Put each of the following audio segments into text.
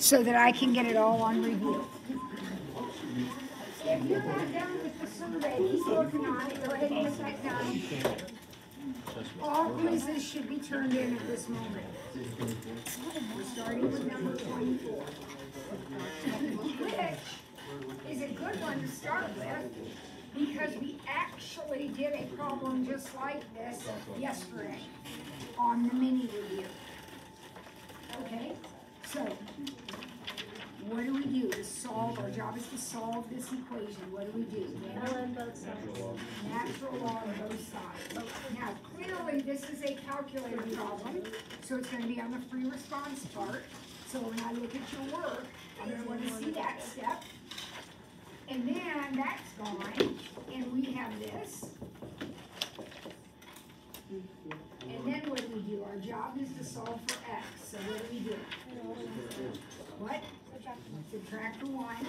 so that I can get it all on review. All quizzes should be turned in at this moment. We're starting with number twenty-four. Which is a good one to start with, because we actually did a problem just like this yesterday on the mini review. Okay, so, what do we do to solve, our job is to solve this equation, what do we do? on both sides. Natural log on both sides. Now, clearly, this is a calculator problem, so it's gonna be on the free response part. So when I look at your work, I'm gonna wanna see that step. And then that's gone, and we have this. And then what do we do? Our job is to solve for x, so what do we do? What? Subtract the one.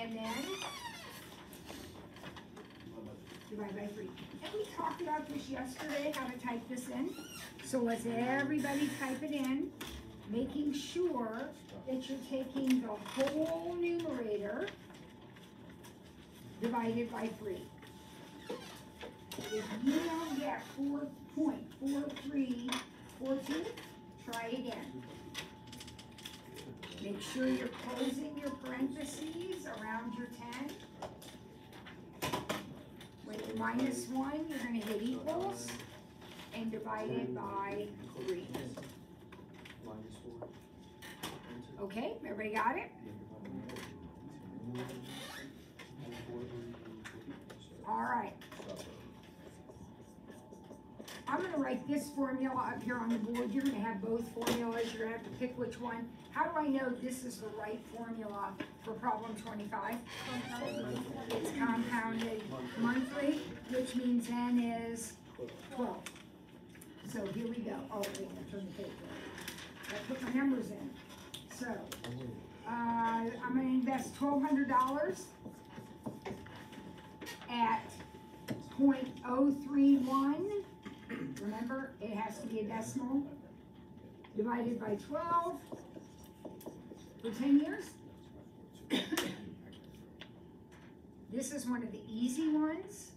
And then divide by three. And we talked about this yesterday, how to type this in. So let's everybody type it in, making sure that you're taking the whole numerator divided by three. If you don't get four point four three four two, try again. Make sure you're closing your parentheses around your ten. With you minus one, you're gonna hit equals and divide it by three. Okay, everybody got it? All right. I'm gonna write this formula up here on the board. You're gonna have both formulas. You're gonna have to pick which one. How do I know this is the right formula for problem twenty-five? It's compounded monthly, which means n is twelve. So here we go. Oh, wait, I turned the page. I put my numbers in. So, uh, I'm gonna invest twelve hundred dollars at point oh three one. Remember, it has to be a decimal, divided by twelve for ten years. This is one of the easy ones,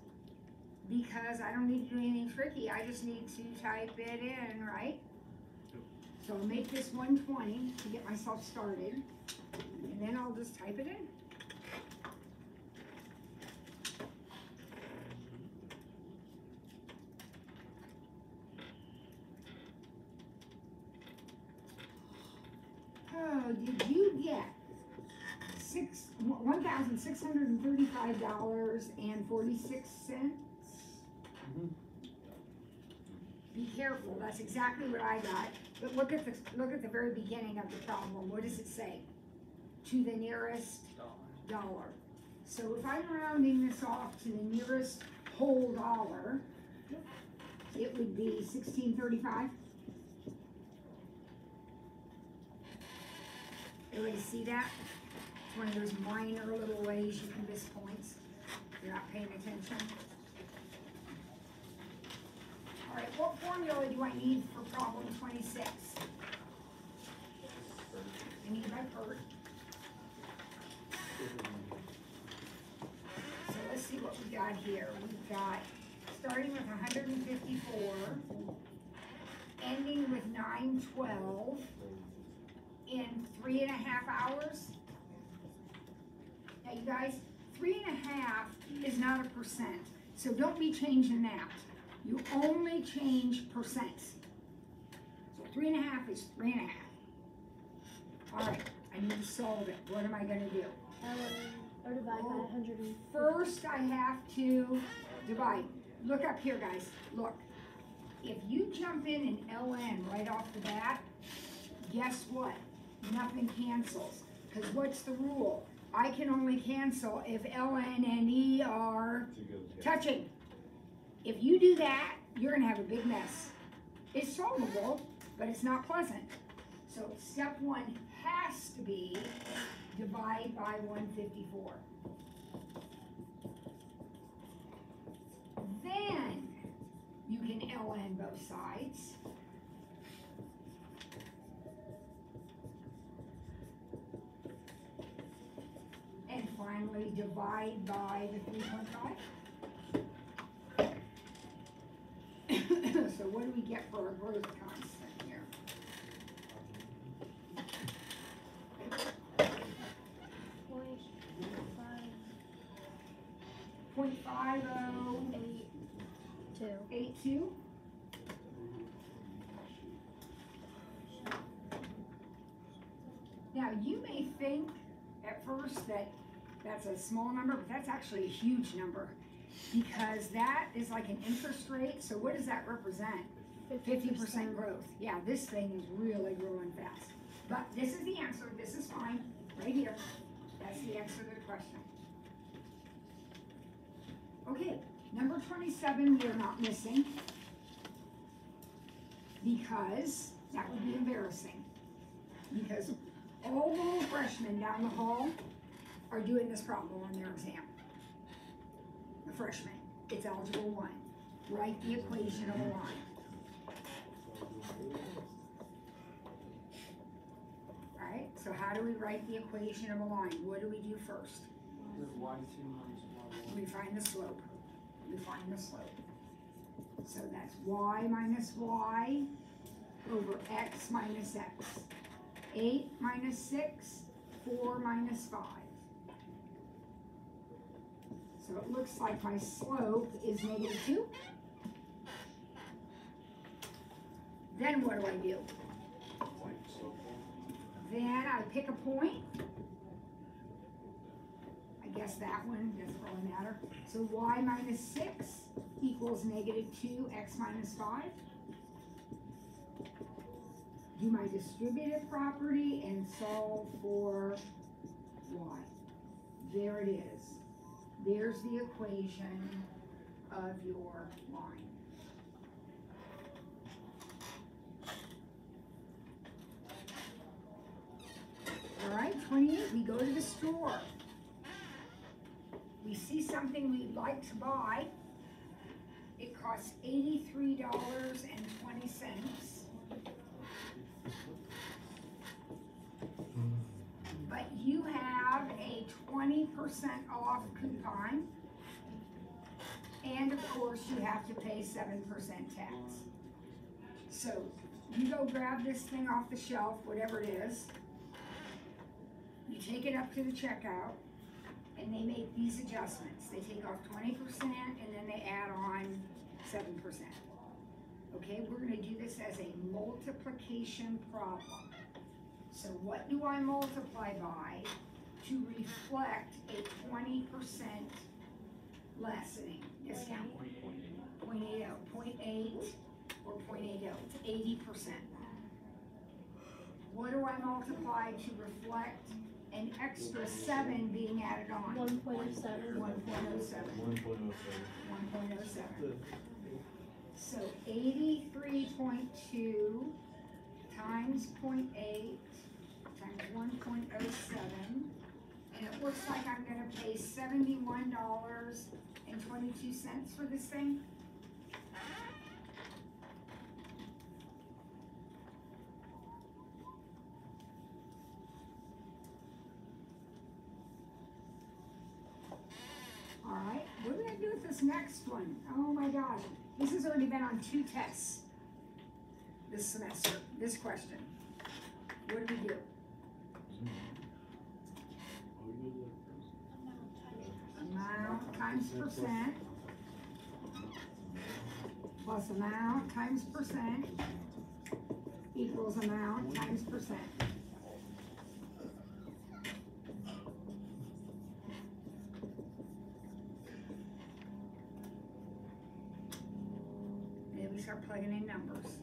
because I don't need to do anything tricky, I just need to type it in, right? So I'll make this one twenty to get myself started, and then I'll just type it in. Oh, did you get six, one thousand six hundred and thirty-five dollars and forty-six cents? Mm-hmm. Be careful, that's exactly what I got, but look at the, look at the very beginning of the problem, what does it say? To the nearest dollar. So if I'm rounding this off to the nearest whole dollar, it would be sixteen thirty-five. Everybody see that? It's one of those minor little ways you can miss points. You're not paying attention. All right, what formula do I need for problem twenty-six? I need my part. So let's see what we got here. We've got, starting with hundred and fifty-four, ending with nine twelve, in three and a half hours. Now, you guys, three and a half is not a percent, so don't be changing that. You only change percents. So three and a half is three and a half. All right, I need to solve it. What am I gonna do? Ln or divide by a hundred and First, I have to divide. Look up here, guys, look. If you jump in an ln right off the bat, guess what? Nothing cancels, because what's the rule? I can only cancel if ln and e are touching. If you do that, you're gonna have a big mess. It's solvable, but it's not pleasant. So step one has to be divide by one fifty-four. Then you can ln both sides. Finally divide by the three point five. So what do we get for our growth constant here? Point five Point five oh eight two. eight two? Now, you may think at first that that's a small number, but that's actually a huge number. Because that is like an interest rate, so what does that represent? Fifty percent growth. Yeah, this thing is really growing fast. But this is the answer, this is fine, right here. That's the answer to the question. Okay, number twenty-seven, we are not missing. Because that would be embarrassing. Because all the little freshmen down the hall are doing this problem on their exam. The freshman, it's algebra one. Write the equation of a line. Alright, so how do we write the equation of a line? What do we do first? We find the slope. We find the slope. So that's y minus y over x minus x. Eight minus six, four minus five. So it looks like my slope is negative two. Then what do I do? Then I pick a point. I guess that one doesn't really matter. So y minus six equals negative two, x minus five. Do my distributive property and solve for y. There it is. There's the equation of your line. All right, 28, we go to the store. We see something we'd like to buy. It costs $83.20. 20% off coupon. And of course, you have to pay 7% tax. So you go grab this thing off the shelf, whatever it is. You take it up to the checkout, and they make these adjustments. They take off 20% and then they add on 7%. Okay, we're gonna do this as a multiplication problem. So what do I multiply by? To reflect a twenty percent lessening discount? Point eight oh, point eight, or point eight oh, it's eighty percent. What do I multiply to reflect an extra seven being added on? One point oh seven. One point oh seven. One point oh seven. One point oh seven. So eighty-three point two times 0.8 times one point oh seven. It looks like I'm gonna pay seventy-one dollars and twenty-two cents for this thing. All right, what we gonna do with this next one? Oh my gosh, this has already been on two tests this semester, this question. What do we do? Hmm. Amount times percent. Plus amount times percent equals amount times percent. And we start plugging in numbers.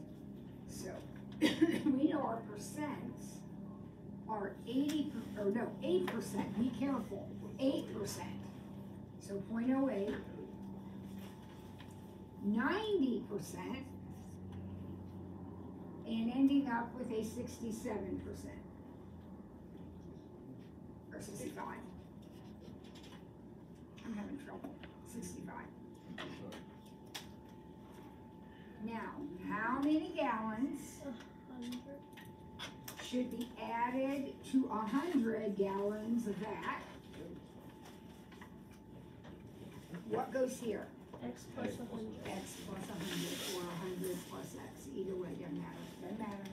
So, we know our percents are eighty, per- or no, eight percent, be careful, eight percent. So 0.08. Ninety percent. And ending up with a sixty-seven percent. Or sixty-five. I'm having trouble, sixty-five. Now, how many gallons should be added to hundred gallons of that what goes here? X plus a hundred. X plus a hundred or a hundred plus X, either way, doesn't matter, doesn't matter.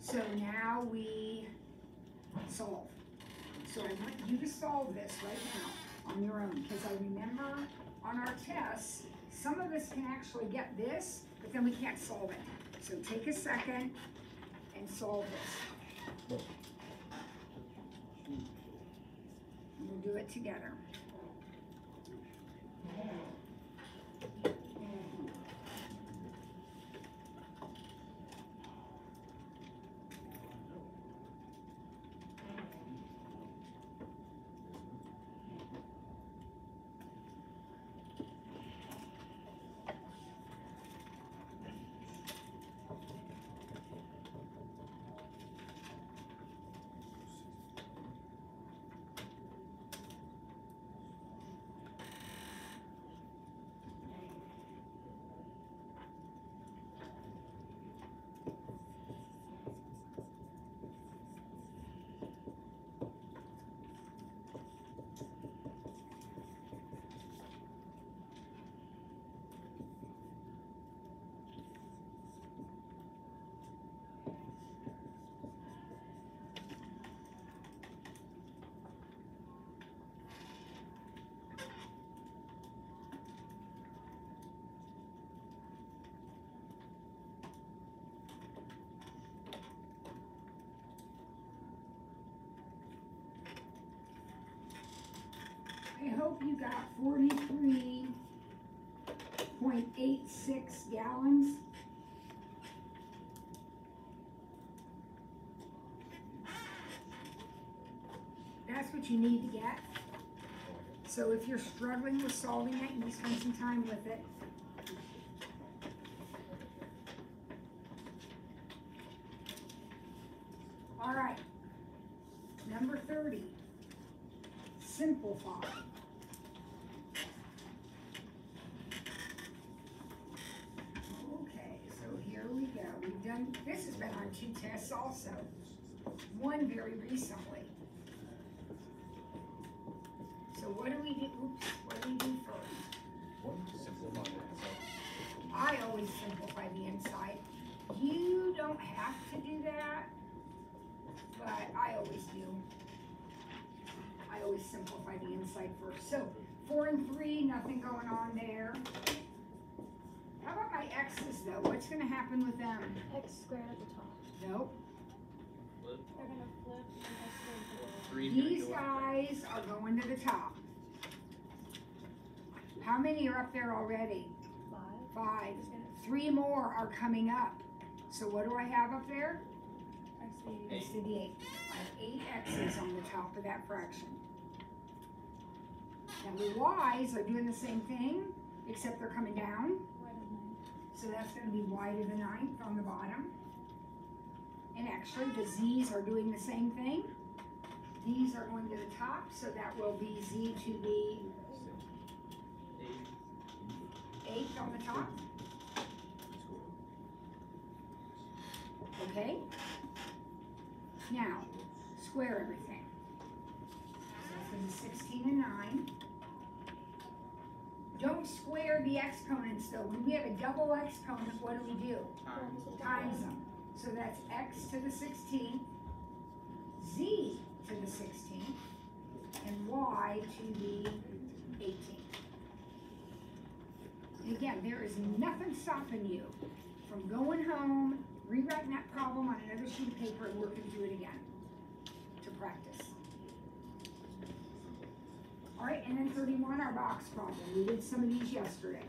So now we solve. So I want you to solve this right now on your own, because I remember on our tests, some of us can actually get this, but then we can't solve it. So take a second and solve this. Do it together. I hope you got forty-three point eight six gallons. That's what you need to get. So if you're struggling with solving it, you spend some time with it. All right. Number thirty, simplify. Okay, so here we go. We've done, this has been on two tests also. One very recently. So what do we do, oops, what do we do first? Simplify it. I always simplify the inside. You don't have to do that, but I always do. I always simplify the inside first. So four and three, nothing going on there. How about my X's though? What's gonna happen with them? X squared at the top. Nope. They're gonna flip and X squared Three's gonna These go up. guys are going to the top. How many are up there already? Five. Five. Three more are coming up. So what do I have up there? X eight. X to the eight. I have eight X's on the top of that fraction. Now the Y's are doing the same thing, except they're coming down. Right of nine. So that's gonna be Y to the ninth on the bottom. And actually, the Z's are doing the same thing. These are going to the top, so that will be Z to the Eight. on the top, okay? Now, square everything. So gonna be sixteen and nine. Don't square the exponents though. When we have a double exponent, what do we do? Times. times them. So that's x to the sixteenth, z to the sixteenth, and y to the eighteenth. And again, there is nothing stopping you from going home, rewriting that problem on another sheet of paper and working through it again to practice. All right, and then thirty-one, our box problem. We did some of these yesterday.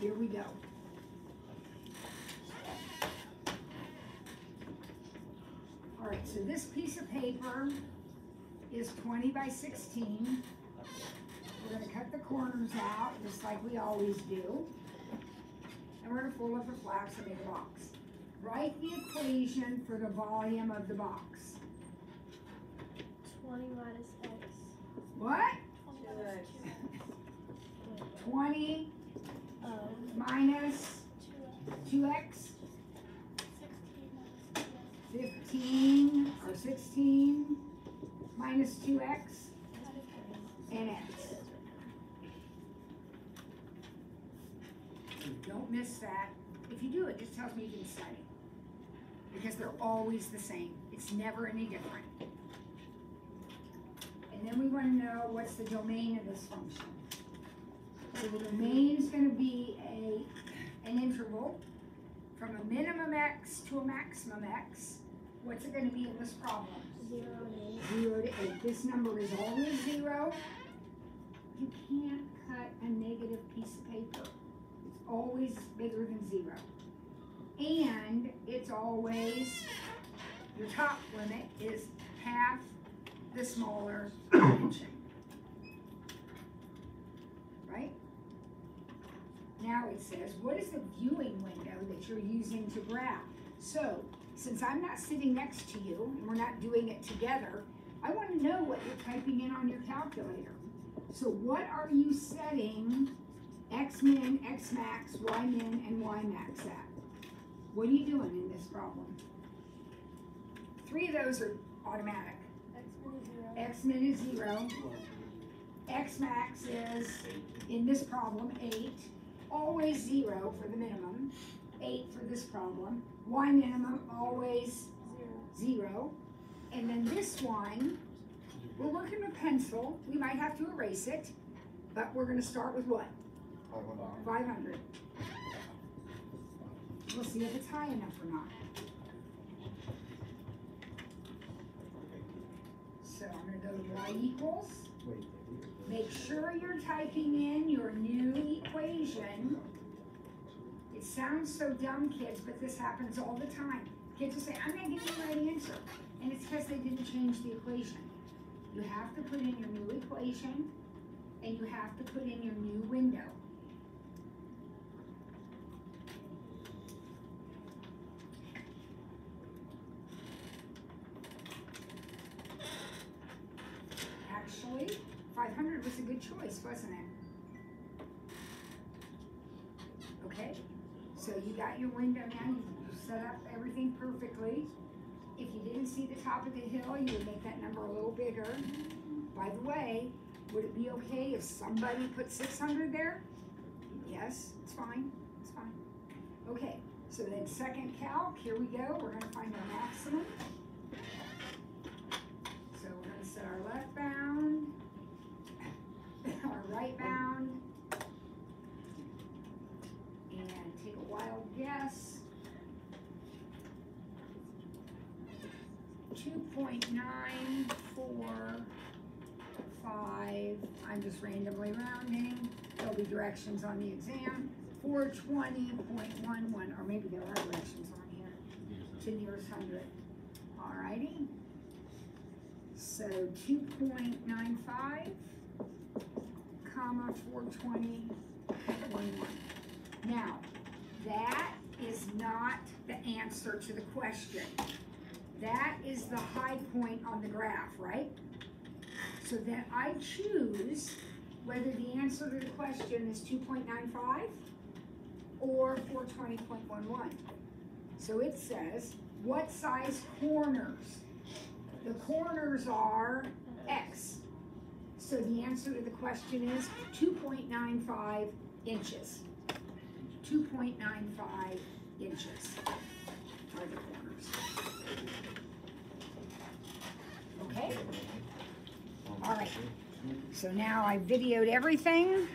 Here we go. So this piece of paper is twenty by sixteen. We're gonna cut the corners out, just like we always do. And we're gonna fold up the flaps and make a box. Write the equation for the volume of the box. Twenty minus X. What? Twenty minus two. Twenty Oh. minus Two X. two x, Sixteen minus two X. fifteen, or sixteen, minus two x and x. Don't miss that. If you do, it just tells me you didn't study. Because they're always the same. It's never any different. And then we wanna know what's the domain of this function. So the domain is gonna be a, an interval from a minimum x to a maximum x. What's it gonna be in this problem? Zero and eight. Zero to eight. This number is always zero. You can't cut a negative piece of paper. It's always bigger than zero. And it's always, your top limit is half the smaller dimension. Right? Now it says, what is the viewing window that you're using to graph? So, since I'm not sitting next to you, and we're not doing it together, I wanna know what you're typing in on your calculator. So what are you setting X min, X max, Y min, and Y max at? What are you doing in this problem? Three of those are automatic. X min is zero, X max is, in this problem, eight. Always zero for the minimum, eight for this problem. Y minimum, always Zero. And then this one, we're working with pencil, we might have to erase it, but we're gonna start with what? Five hundred. We'll see if it's high enough or not. So I'm gonna go to y equals, make sure you're typing in your new equation. It sounds so dumb, kids, but this happens all the time. Kids will say, I'm not getting the right answer, and it's because they didn't change the equation. You have to put in your new equation, and you have to put in your new window. Actually, five hundred was a good choice, wasn't it? Okay, so you got your window now, you set up everything perfectly. If you didn't see the top of the hill, you would make that number a little bigger. By the way, would it be okay if somebody put six hundred there? Yes, it's fine, it's fine. Okay, so then second calc, here we go, we're gonna find our maximum. So we're gonna set our left bound, our right bound, and take a wild guess. Two point nine four five, I'm just randomly rounding, there'll be directions on the exam. Four twenty point one one, or maybe there are directions on here, to nearest hundred. Alrighty. So two point nine five, comma, four twenty, one one. Now, that is not the answer to the question. That is the high point on the graph, right? So then I choose whether the answer to the question is two point nine five or four twenty point one one. So it says, what size corners? The corners are X. So the answer to the question is two point nine five inches. Two point nine five inches are the corners. Okay? All right. So now I've videoed everything.